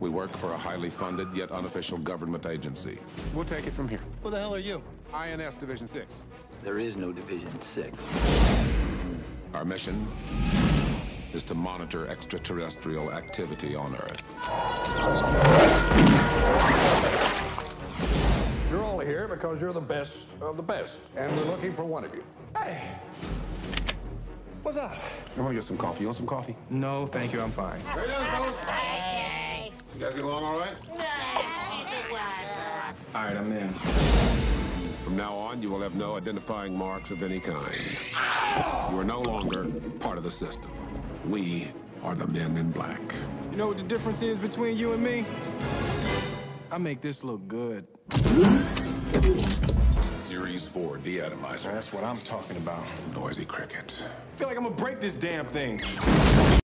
We work for a highly funded yet unofficial government agency. We'll take it from here. Who the hell are you? INS Division 6. There is no Division 6. Our mission is to monitor extraterrestrial activity on Earth. You're all here because you're the best of the best, and we're looking for one of you. Hey. What's up? I want to get some coffee. You want some coffee? No, thank you. I'm fine. Hey, fellas. You guys get along all right? All right, I'm in. From now on, you will have no identifying marks of any kind. You are no longer part of the system. We are the men in black. You know what the difference is between you and me? I make this look good. Series 4 deatomizer. That's what I'm talking about. Noisy cricket. I feel like I'm gonna break this damn thing.